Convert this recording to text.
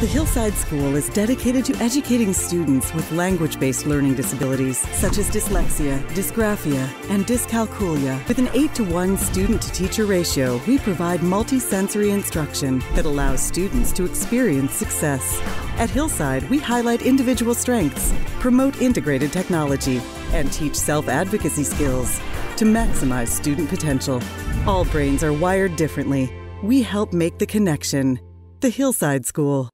The Hillside School is dedicated to educating students with language based learning disabilities such as dyslexia, dysgraphia, and dyscalculia. With an 8 to 1 student to teacher ratio, we provide multisensory instruction that allows students to experience success. At Hillside, we highlight individual strengths, promote integrated technology, and teach self advocacy skills to maximize student potential. All brains are wired differently. We help make the connection. The Hillside School.